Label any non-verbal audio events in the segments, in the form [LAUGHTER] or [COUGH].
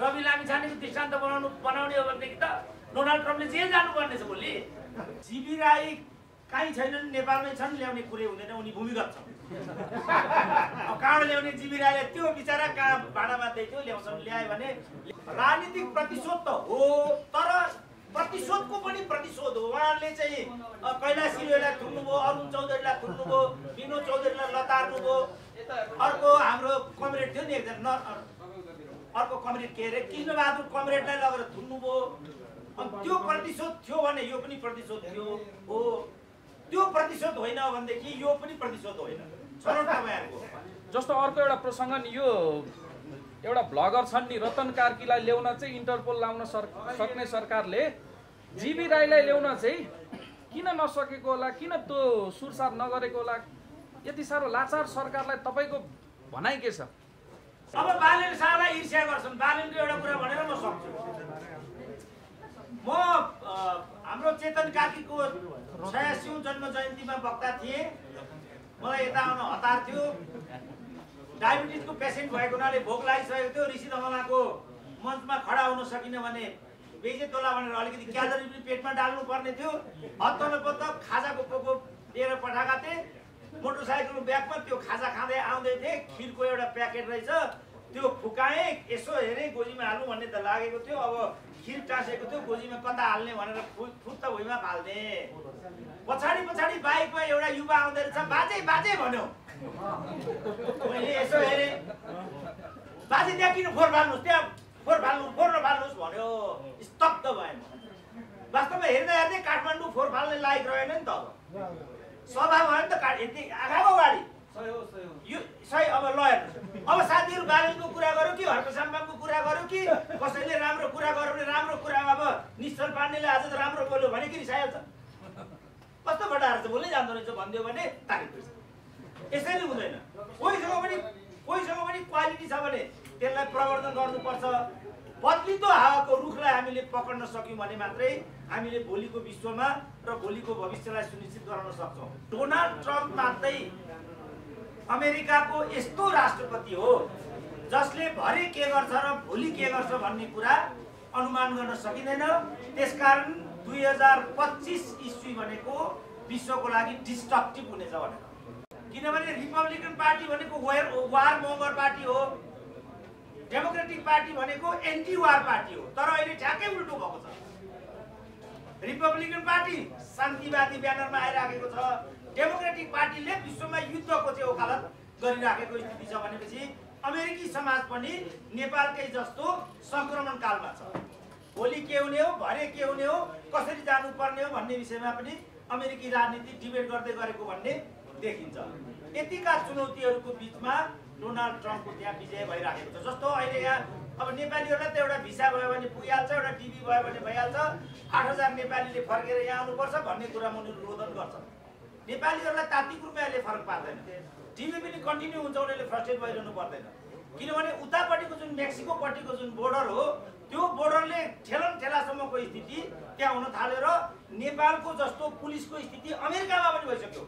रवि लामिछानेको दृष्टान्त बनाउनु बनाउने हो भनेदेखि त डोनाल्ड ट्रम्पले जेल जानुपर्ने छ भोलि जिबी राई काहीँ छैनन् नेपालमै छन् ल्याउने कुरै हुँदैन उनी भूमिगत छ [LAUGHS] अब कहाँबाट ल्याउने जिबी राईले त्यो बिचरा कहाँ भाँडा बाँध्दै थियो ल्याउँछन् ल्यायो भने राजनीतिक प्रतिशोध त हो तर प्रतिशोधको पनि प्रतिशोध हो। उहाँहरूले चाहिँ कैलाश सिंहलाई थुन्नुभयो अरुण चौधरीलाई थुन्नुभयो विनोद चौधरीलाई लतार्नुभयो। अर्को हाम्रो कमरेड थियो नि एकजना अर्को कमरेड के अरे? कृष्णबहादुर कमरेडलाई लगेर थुन्नुभयो। अनि त्यो प्रतिशोध थियो भने यो पनि प्रतिशोध थियो। हो। त्यो प्रतिशोध होइन भनेदेखि यो पनि प्रतिशोध होइन। जस्तो अर्को एउटा प्रसङ्ग नि यो एउटा भ्लगर छन् नि रतन कार्कीलाई ल्याउन चाहिँ इन्टरपोल लाउन सक्ने सरकारले जिबी राईलाई ल्याउन चाहिँ किन नसकेको होला किन त्यो सुरसार नगरेको होला? यति साह्रो लाचार सरकारलाई तपाईँको भनाइ के छ? अब बालेन शाहलाई ईर्ष्या गर्छन्। बालेनको एउटा कुरा भनेर म सक्छु। म हाम्रो चेतन कार्कीको छयासीौँ जन्म जयन्तीमा वक्ता थिएँ। मलाई यता आउन हतार थियो। डायबिटिजको पेसेन्ट भएको हुनाले भोक लागिसकेको थियो। ऋषि धमलाको मञ्चमा खडा हुन सकिनँ भने बेजे तोला भनेर अलिकति क्यालोरी पनि पेटमा डाल्नु पर्ने थियो हत्तनपत्त खाजाको पोको लिएर पठाएका थिएँ। मोटरसाइकलको ब्यागमा त्यो खाजा खाँदै आउँदै थिएँ। खिरको एउटा प्याकेट रहेछ। त्यो फुकाएँ यसो हेरेँ गोजीमा हाल्नु भन्ने त लागेको थियो। अब खिर टाँसेको थियो गोजीमा कता हाल्ने भनेर फुत्त भुइँमा फाल्ने पछाडि पछाडि बाइकमा एउटा युवा आउँदै रहेछ। बाजे बाजे भन्यो। मैले यसो हेरेँ। बाजे त्यहाँ किन फोहोर फाल्नुहोस् त्यहाँ फोहोर फाल्नु फोहोर नफाल्नुहोस् भन्यो। स्तब्ध भएँ म। वास्तवमा हेर्दा हेर्दै काठमाडौँ फोहोर फाल्ने लायक रहेन नि त अब। सभा भयो नि त यति आँखाको गाडी। यो सही अब ल हेर्नुहोस्। अब साथीहरू बालनको कुरा गरौँ कि हर्क साम्बाङको कुरा गरौँ कि कसैले राम्रो कुरा गऱ्यो भने राम्रो कुरा अब निश्चल पाण्डेले आज त राम्रो बोल्यो भने कि रिसाइहाल्छ कस्तो बटाएर चाहिँ बोल्नै जान्दो रहेछ भनिदियो भने तारिफ हुन्छ यसरी हुँदैन। कोहीसँग पनि कोहीसँग पनि क्वालिटी छ भने त्यसलाई प्रवर्धन गर्नुपर्छ। बदलिँदो हावाको रुखलाई हामीले पक्र्न सक्यौँ भने मात्रै हामीले भोलिको विश्वमा र भोलिको भविष्यलाई सुनिश्चित गराउन सक्छौँ। डोनाल्ड ट्रम्प मात्रै अमेरिकाको यस्तो राष्ट्रपति हो जसले भरे के गर्छ र भोलि के गर्छ भन्ने कुरा अनुमान गर्न सकिँदैन। त्यसकारण दुई हजार पच्चिस इस्वी भनेको विश्वको लागि डिस्ट्रक्टिभ हुनेछ भनेर। किनभने रिपब्लिकन पार्टी भनेको वार मोङ्गर पार्टी हो। डेमोक्रेटिक पार्टी भनेको एन्टी वार पार्टी हो। तर अहिले ठ्याक्कै उल्टो भएको छ। रिपब्लिकन पार्टी शान्तिवादी ब्यानरमा आइराखेको छ। डेमोक्रेटिक पार्टीले विश्वमा युद्धको चाहिँ वकालत गरिराखेको स्थिति छ भनेपछि अमेरिकी समाज पनि नेपालकै जस्तो सङ्क्रमण कालमा छ। भोलि के हुने हो भरे के हुने हो कसरी जानुपर्ने हो भन्ने विषयमा पनि अमेरिकी राजनीति डिबेट गर्दै गरेको भन्ने देखिन्छ। यतिका चुनौतीहरूको बिचमा डोनाल्ड ट्रम्पको त्यहाँ विजय भइराखेको छ। जस्तो अहिले यहाँ अब नेपालीहरूलाई त एउटा भिसा भयो भने पुगिहाल्छ एउटा टिभी भयो भने भइहाल्छ। आठ हजार नेपालीले फर्केर यहाँ आउनुपर्छ भन्ने कुरा उनीहरू रोदन गर्छ। नेपालीहरूलाई तात्विक रूपमा फरक पार्दैन। टिभी पनि कन्टिन्यू हुन्छ उनीहरूले फ्रस्ट्रेट भइरहनु पर्दैन। किनभने उतापट्टिको जुन मेक्सिकोपट्टिको जुन बोर्डर हो त्यो बोर्डरले ठेलन ठेलासम्मको स्थिति त्यहाँ हुन थाल्यो र नेपालको जस्तो पुलिसको स्थिति अमेरिकामा पनि भइसक्यो।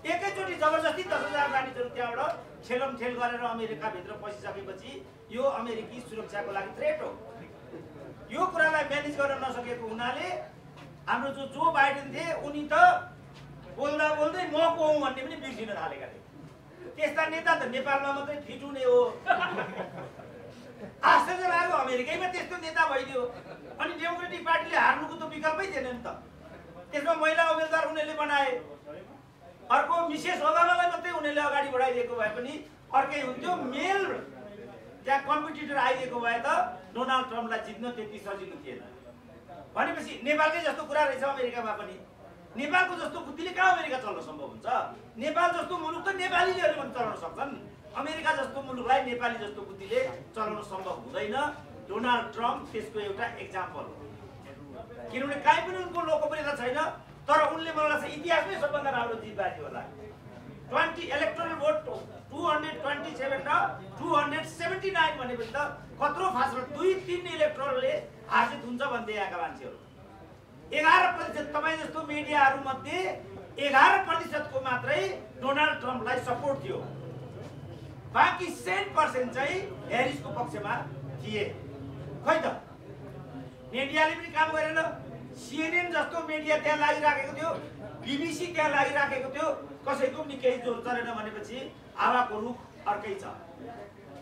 एकैचोटि जबरजस्ती दस हजार मानिसहरू त्यहाँबाट ठेलम ठेल गरेर अमेरिकाभित्र पसिसकेपछि यो अमेरिकी सुरक्षाको लागि थ्रेट हो। यो कुरालाई म्यानेज गर्न नसकेको हुनाले हाम्रो जो जो बाइडेन थिए उनी त बोल्दा बोल्दै म को हुँ भन्ने पनि बिर्सिन थालेका थिए। त्यस्ता नेता त नेपालमा मात्रै फिट हुने हो। आश्चर्य लाग्यो अमेरिकैमा त्यस्तो नेता भइदियो। अनि डेमोक्रेटिक पार्टीले हार्नुको त विकल्पै थिएन नि त। त्यसमा महिला उम्मेदवार उनीहरूले बनाए। अर्को मिसेस ओबामालाई मात्रै उनीहरूले अगाडि बढाइदिएको भए पनि अर्कै हुन्थ्यो। मेल त्यहाँ कम्पिटिटर आइदिएको भए त डोनाल्ड ट्रम्पलाई जित्न त्यति सजिलो थिएन। भनेपछि नेपालकै जस्तो कुरा रहेछ अमेरिकामा पनि। नेपालको जस्तो बुद्धिले कहाँ अमेरिका चल्न सम्भव हुन्छ? नेपाल जस्तो मुलुक त नेपालीले पनि चलाउन सक्छन्। अमेरिका जस्तो मुलुकलाई नेपाली जस्तो बुद्धिले चलाउन सम्भव हुँदैन। डोनाल्ड ट्रम्प त्यसको एउटा इक्जाम्पल हो। किनभने काहीँ पनि उनको लोकप्रियता छैन। तर उनले मलाई लाग्छ इतिहासमै सबभन्दा राम्रो जितबाजी होला। Twenty electoral vote two hundred twenty seven र टु हन्ड्रेड सेभेन्टी नाइन भनेपछि त कत्रो फासला दुई तिन इलेक्ट्रोनले हार्जित हुन्छ भन्दै यहाँका मान्छेहरू। एघार प्रतिशत तपाईँ जस्तो मिडियाहरू मध्ये एघार प्रतिशतको मात्रै डोनाल्ड ट्रम्पलाई सपोर्ट थियो। बाँकी सेन पर्सेन्ट चाहिँ हेरिसको पक्षमा थिए। खै त? मिडियाले पनि काम गरेन। सिएनएन जस्तो मिडिया त्यहाँ लागिराखेको थियो बिबिसी त्यहाँ लागिराखेको थियो कसैको पनि केही जोर चलेन भनेपछि हावाको रुख अर्कै छ।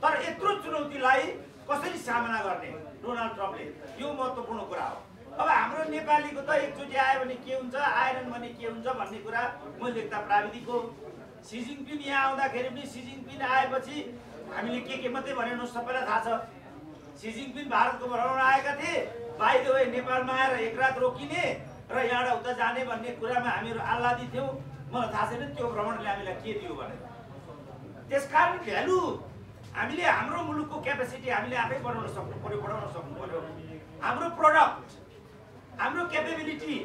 तर यत्रो चुनौतीलाई कसरी सामना गर्ने डोनाल्ड ट्रम्पले यो महत्त्वपूर्ण कुरा हो। अब हाम्रो नेपालीको त एकचोटि आयो भने के हुन्छ आएनन् भने के हुन्छ भन्ने कुरा मैले लेख्दा प्राविधिक हो। सी जिनपिङ यहाँ आउँदाखेरि पनि सी जिनपिङ आएपछि हामीले के के मात्रै भनेनौँ सबैलाई थाहा छ। सी जिनपिङ भारतको भ्रमण आएका थिए। बाहिर वे नेपालमा आएर एक रात रोकिने र यहाँबाट उता जाने भन्ने कुरामा हामीहरू आह्लादी थियौँ। मलाई थाहा छैन त्यो भ्रमणले हामीलाई के दियो भनेर। त्यसकारण भ्यालु हामीले हाम्रो मुलुकको क्यापेसिटी हामीले आफै बनाउन सक्नु पऱ्यो बढाउन सक्नु पऱ्यो हाम्रो प्रडक्ट हाम्रो क्यापेबिलिटी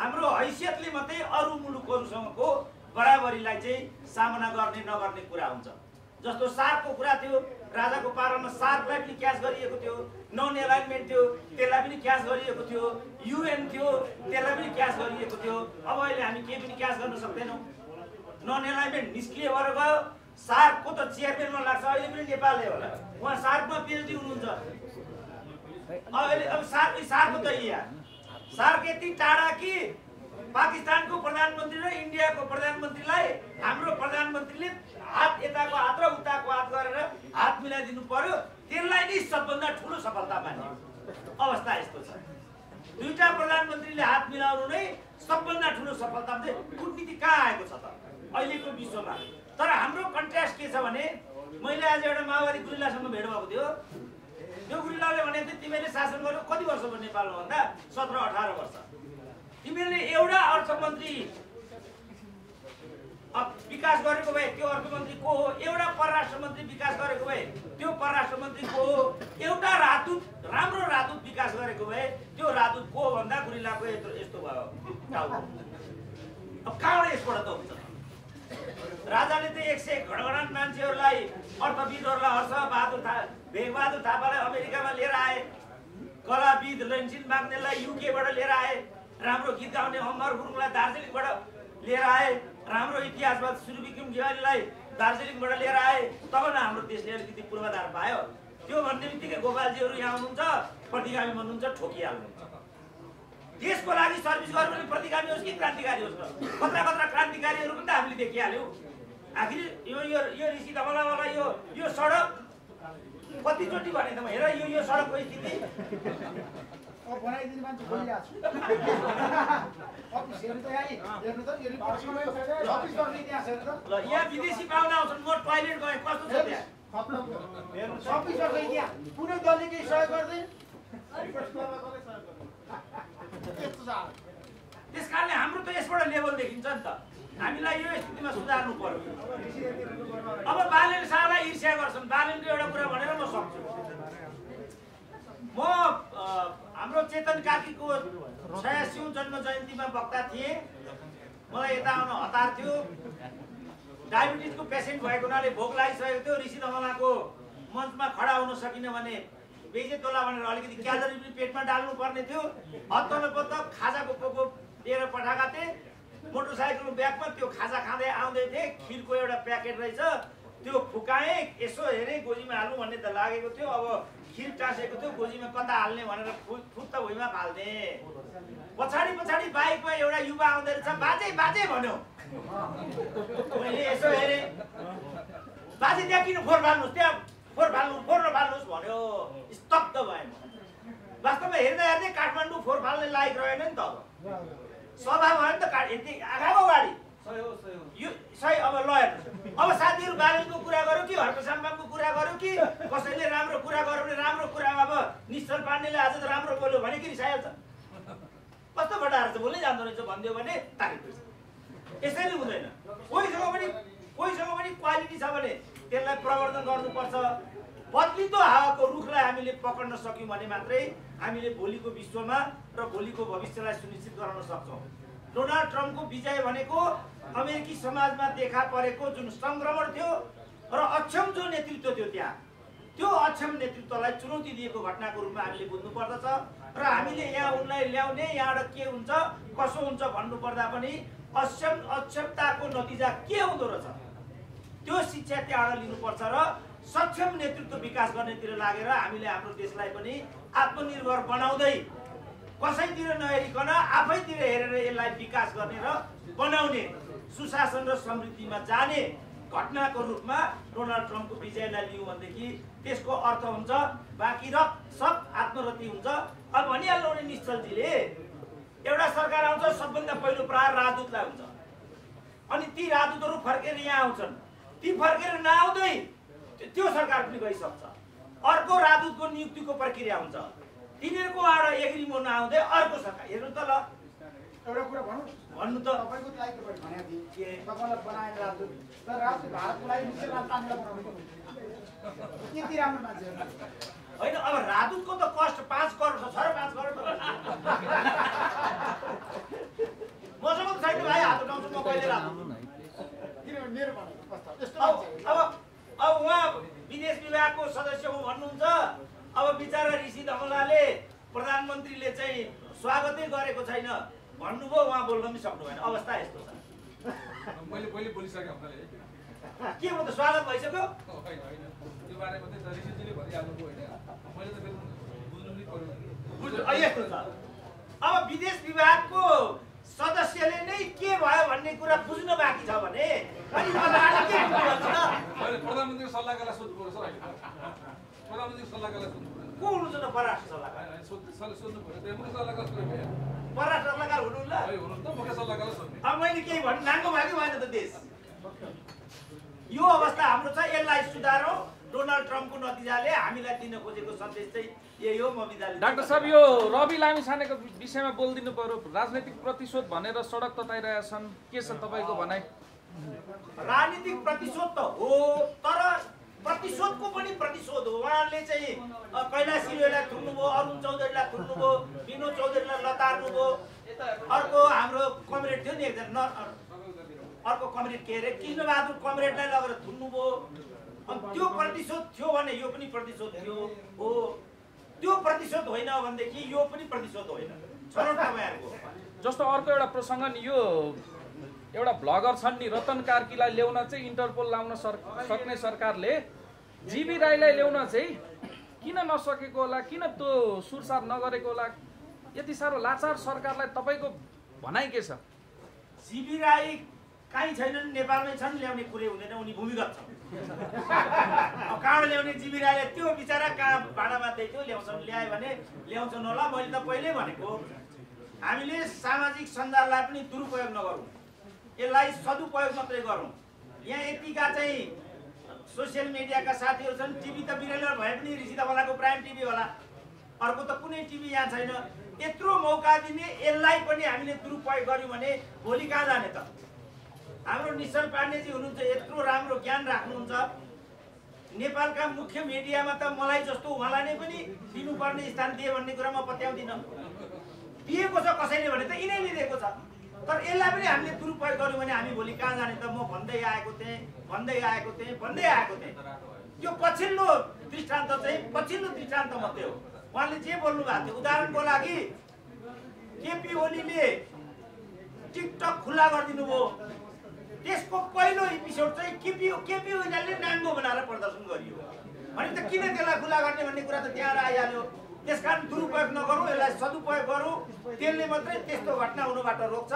हाम्रो हैसियतले मात्रै अरू मुलुकहरूसँगको बराबरीलाई चाहिँ सामना गर्ने नगर्ने कुरा हुन्छ। जस्तो सार्कको कुरा थियो राजाको पारामा सार्कलाई पनि क्यास गरिएको थियो नन एलाइनमेन्ट थियो त्यसलाई पनि क्यास गरिएको थियो युएन थियो त्यसलाई पनि क्यास गरिएको थियो। अब अहिले हामी केही पनि क्यास गर्न सक्दैनौँ। नन एलाइनमेन्ट निष्क्रिय भएर गयो। सार्कको त चेयरम्यानमा लाग्छ। अहिले पनि नेपालले होला। उहाँ सार्कमा पिएचडी हुनुहुन्छ। अहिले अब सार्क सार्कको त यहाँ। सार्क यति टाढा कि पाकिस्तानको प्रधानमन्त्री र इन्डियाको प्रधानमन्त्रीलाई हाम्रो प्रधानमन्त्रीले हात यताको हात र उताको हात गरेर हात मिलाइदिनु पर्यो। त्यसलाई नै सबभन्दा ठुलो सफलता मान्यो। अवस्था यस्तो छ। दुईटा प्रधानमन्त्रीले हात मिलाउनु नै सबभन्दा ठुलो सफलता कुटनीति कहाँ आएको छ त? अहिलेको विश्वमा। तर हाम्रो कन्ट्रास्ट के छ भने मैले आज एउटा माओवादी गुरिल्लासँग भेट भएको थियो। त्यो गुरिल्लाले भनेको थियो तिमीले शासन गर्नु कति वर्ष भयो नेपालमा भन्दा? सत्र अठार वर्ष। तिमीले एउटा अर्थमन्त्री विकास गरेको भए त्यो अर्थमन्त्री को हो? एउटा परराष्ट्र मन्त्री विकास गरेको भए त्यो परराष्ट्र मन्त्री को हो? एउटा राजदूत राम्रो राजदूत विकास गरेको भए त्यो राजदूत को हो भन्दा गुरिल्लाको यत्रो यस्तो भयो। अब कहाँबाट यसबाट त हुन्छ? राजाले त एक सय घडघडान मान्छेहरूलाई अर्थविदहरूलाई हर्ष बहादुर था भेगबहादुर थापालाई अमेरिकामा लिएर आए। कलाविद लेन्सिन माग्नेलाई युकेबाट लिएर आए। राम्रो गीत गाउने अमर गुरुङलाई दार्जिलिङबाट लिएर आए। राम्रो इतिहासवाद सुरविक्रम जिवालीलाई दार्जिलिङबाट लिएर आए। तब न हाम्रो देशले अलिकति पूर्वाधार पायो। त्यो भन्ने बित्तिकै गोपालजीहरू यहाँ हुनुहुन्छ प्रतिगामी भन्नुहुन्छ ठोकिहाल्नुहुन्छ। देशको लागि सर्भिस गर्नु भने प्रतिगामी होस् कि क्रान्तिकारी होस् कत्रा कत्रा क्रान्तिकारीहरू पनि त हामीले देखिहाल्यौँ। आखिर यो यो यो ऋषि धमलावाला यो यो सडक कतिचोटि भने त हेर यो यो सडकको स्थिति। बनाइदिने मान्छे खोलिरहेको छु अफिसहरू त यहाँ हेर्नु त यो रिपोर्ट अफिस गर्ने त्यहाँ छ हेर्नु त ल यहाँ विदेशी पाहुना आउँछन् म टोइलेट गएँ कस्तो छ त्यहाँ छब्बिस वर्ष त्यहाँ कुनै दलले केही सहयोग गर्दैन त्यस्तो छ त्यस कारणले हाम्रो त यसबाट लेभल देखिन्छ नि त हामीलाई यो स्थितिमा सुधार्नु पर्यो अब बालेन शाहलाई ईर्ष्या गर्छन् बालेनको एउटा कुरा भनेर म सक्छु म हाम्रो चेतन काकीको छयासीौँ जन्म जयन्तीमा वक्ता थिएँ। मलाई यता आउन हतार थियो। डायबिटिजको पेसेन्ट भएको हुनाले भोक लागिसकेको थियो। ऋषि धमलाको मञ्चमा खडा हुन सकिनँ भने बेजे तोला भनेर अलिकति क्यालोरी पनि पेटमा डाल्नु पर्ने थियो हत्तनपत्त खाजाको पोको लिएर पठाएका थिएँ। मोटरसाइकलको ब्यागमा त्यो खाजा खाँदै आउँदै थिएँ। खिरको एउटा प्याकेट रहेछ। त्यो फुकाएँ। यसो हेरेँ गोजीमा हाल्नु भन्ने त लागेको थियो। अब खिर टाँसेको थियो गोजीमा कता हाल्ने भनेर फुत्त भुइँमा फाल्थेँ। पछाडि पछाडि बाइकमा एउटा युवा आउँदै रहेछ बाजे बाजे भन्यो। मैले यसो हेरेँ। बाजे त्यहाँ किन फोहोर फाल्नुहोस् त्यहाँ फोहोर फाल्नु फोहोर नफाल्नुहोस् भन्यो। स्तब्ध भएँ म। वास्तवमा हेर्दा हेर्दै काठमाडौँ फोहोर फाल्ने लायक रहेन नि त अब। सभा भयो नि त काठ यति आँखाको गाडी। यो सही अब ल अब साथीहरू बालनको कुरा गरौँ कि हर्क साम्बाको कुरा गरौँ कि कसैले राम्रो कुरा गऱ्यो भने राम्रो कुरा अब निश्चल पाण्डेले आज त राम्रो बोल्यो भने कि रिसाइहाल्छ कस्तो बटाएर चाहिँ बोल्नै जान्दो रहेछ भनिदियो भने तारिफ यसैले हुँदैन। कोहीसँग पनि कोहीसँग पनि क्वालिटी छ भने त्यसलाई प्रवर्धन गर्नुपर्छ। बदलिँदो हावाको रुखलाई हामीले पक्र्न सक्यौँ भने मात्रै हामीले भोलिको विश्वमा र भोलिको भविष्यलाई सुनिश्चित गराउन सक्छौँ। डोनाल्ड ट्रम्पको विजय भनेको अमेरिकी समाजमा देखा परेको जुन सङ्क्रमण थियो र अक्षम जो नेतृत्व थियो त्यहाँ त्यो अक्षम नेतृत्वलाई चुनौती दिएको घटनाको रूपमा हामीले बुझ्नु पर्दछ र हामीले यहाँ उनलाई ल्याउने यहाँबाट के हुन्छ कसो हुन्छ भन्नु पर्दा पनि अक्षम अक्षमताको नतिजा के हुँदो रहेछ? त्यो शिक्षा त्यहाँबाट लिनुपर्छ र सक्षम नेतृत्व विकास गर्नेतिर लागेर हामीले हाम्रो देशलाई पनि आत्मनिर्भर बनाउँदै कसैतिर नहेरिकन आफैतिर हेरेर यसलाई विकास गर्ने र बनाउने सुशासन र समृद्धिमा जाने घटनाको रूपमा डोनाल्ड ट्रम्पको विजयलाई लियौँ भनेदेखि त्यसको अर्थ हुन्छ बाँकी र सब आत्मरति हुन्छ। अब भनिहाल्नु नि निश्चलजीले एउटा सरकार आउँछ सबभन्दा पहिलो प्रहार राजदूतलाई हुन्छ। अनि ती राजदूतहरू फर्केर यहाँ आउँछन्। ती फर्केर नआउँदै त्यो- सरकार पनि गइसक्छ। अर्को राजदूतको नियुक्तिको प्रक्रिया हुन्छ। तिनीहरूको आएर एग्रिमो नआउँदै अर्को सरकार हेर्नु त ल। एउटा कुरा भनौँ भन्नु त। तपाईँको लागि तपाईँले भनेको थिएँ के? तपाईँलाई बनाएर राजदूत तर राजदूत भारतको लागि मुख्य राजधानीलाई बनाउनु राम्रो मान्छे होइन अब राजदूतको त कस्ट पाँच करोड छ साढे पाँच करोड मसँग त छैन भाइ हात उठाउँछु म कहिले राजदूत किनभने मेरो भनेको कस्तो यस्तो अब मान्छे अब अब उहाँ विदेश विभागको सदस्य हुँ भन्नुहुन्छ। अब बिचरा ऋषि धमलाले प्रधानमन्त्रीले चाहिँ स्वागतै गरेको छैन। भन्नुभयो उहाँ बोल्न पनि सक्नु भएन अवस्था यस्तो छ। मैले पहिले बोलिसकेँ के हो त स्वागत भइसक्यो? त्यो बारेमा त ऋषिजीले भनिहाल्नुभयो होइन। मैले त फेरि बुझ्नु पनि पऱ्यो। बुझ्नु यस्तो छ। अब विदेश विभागको सदस्यले नै के भयो भन्ने कुरा बुझ्न बाँकी छ भने अनि के प्रधानमन्त्रीको सल्लाहकारलाई सोध्नु पऱ्यो सर प्रधानमन्त्रीको सल्लाहकारलाई सोध्नु पऱ्यो। को हुनुहुन्छ त परराष्ट्र सल्लाहकार सोध्नु मुख्य सल्लाहकार परराष्ट्र सल्लाहकार हुनुहुन्न अब मैले केही भन्नु नाङ्गो भयो कि भएन त देश। यो अवस्था हाम्रो छ यसलाई सुधारौँ। डोनाल्ड ट्रम्पको नतिजाले हामीलाई दिन खोजेको सन्देश चाहिँ यही हो। म बिदा लिन्छु। डाक्टर साहब यो रवि लामिछानेको विषयमा बोलिदिनु पर्यो। राजनैतिक प्रतिशोध भनेर सडक तताइरहेका छन् के छ तपाईँको भनाइ? राजनीतिक प्रतिशोध त हो तर प्रतिशोधको पनि प्रतिशोध हो। उहाँहरूले चाहिँ कैलाश सिंहलाई थुन्नुभयो अरुण चौधरीलाई थुन्नुभयो विनोद चौधरीलाई लतार्नुभयो। अर्को हाम्रो कमरेड थियो नि एकजना अर्को कमरेड के अरे? कृष्णबहादुर कमरेडलाई लगेर थुन्नुभयो। अनि त्यो प्रतिशोध थियो भने यो पनि प्रतिशोध थियो हो। त्यो प्रतिशोध होइन भनेदेखि यो पनि प्रतिशोध होइन। जस्तो अर्को एउटा प्रसङ्ग नि यो एउटा भ्लगर छन् नि रतन कार्कीलाई ल्याउन चाहिँ इन्टरपोल लाउन सर सक्ने सरकारले। जिबी राईलाई ल्याउन चाहिँ किन नसकेको होला किन त्यो सुरसार नगरेको होला? यति साह्रो लाचार सरकारलाई तपाईँको भनाइ के छ? सिबी राई कहीँ छैनन् नेपालमै छन् ल्याउने कुरै हुँदैन उनी भूमिगत छन्। कहाँबाट ल्याउने जिबी राईले त्यो बिचरा कहाँ भाडा बाँध्दै थियो ल्याउँछन् ल्यायो भने ल्याउँछन् होला मैले त पहिल्यै भनेको हामीले सामाजिक सञ्जाललाई पनि दुरुपयोग नगरौँ। यसलाई सदुपयोग मात्रै गरौँ। यहाँ यतिका चाहिँ सोसियल मिडियाका साथीहरू छन् टिभी त बिरेलर भए पनि ऋषि तपाईँको प्राइम टिभी होला। अर्को त कुनै टिभी यहाँ छैन। यत्रो मौका दिने यसलाई पनि हामीले दुरुपयोग गऱ्यौँ भने भोलि कहाँ जाने त? हाम्रो निश्चल पाण्डेजी हुनुहुन्छ यत्रो राम्रो ज्ञान राख्नुहुन्छ। नेपालका मुख्य मिडियामा त मलाई जस्तो उहाँलाई नै पनि दिनुपर्ने स्थान दिए भन्ने कुरा म पत्याउँदिनँ। दिएको छ कसैले भने त यिनैले दिएको छ। तर यसलाई पनि हामीले दुरुपयोग गऱ्यौँ भने हामी भोलि कहाँ जाने त म भन्दै आएको थिएँ भन्दै आएको थिएँ भन्दै आएको थिएँ। यो पछिल्लो दृष्टान्त चाहिँ पछिल्लो दृष्टान्त मात्रै हो। उहाँले जे बोल्नु भएको थियो उदाहरणको लागि केपी ओलीले टिकटक खुल्ला गरिदिनु भयो। त्यसको पहिलो एपिसोड चाहिँ केपी केपी ओलीले नाङ्गो बनाएर प्रदर्शन गरियो। भने त किन त्यसलाई खुल्ला गर्ने भन्ने कुरा त त्यहाँ आइहाल्यो। त्यस कारण दुरुपयोग नगरौँ यसलाई सदुपयोग गरौँ। त्यसले मात्रै त्यस्तो घटना हुनुबाट रोक्छ।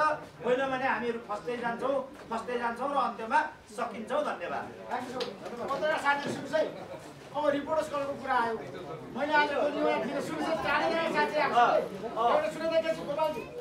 होइन भने हामीहरू फस्दै जान्छौँ फस्दै जान्छौँ र अन्त्यमा सकिन्छौँ। धन्यवाद। अब रिपोर्टर्स कलको कुरा आयो। मैले आज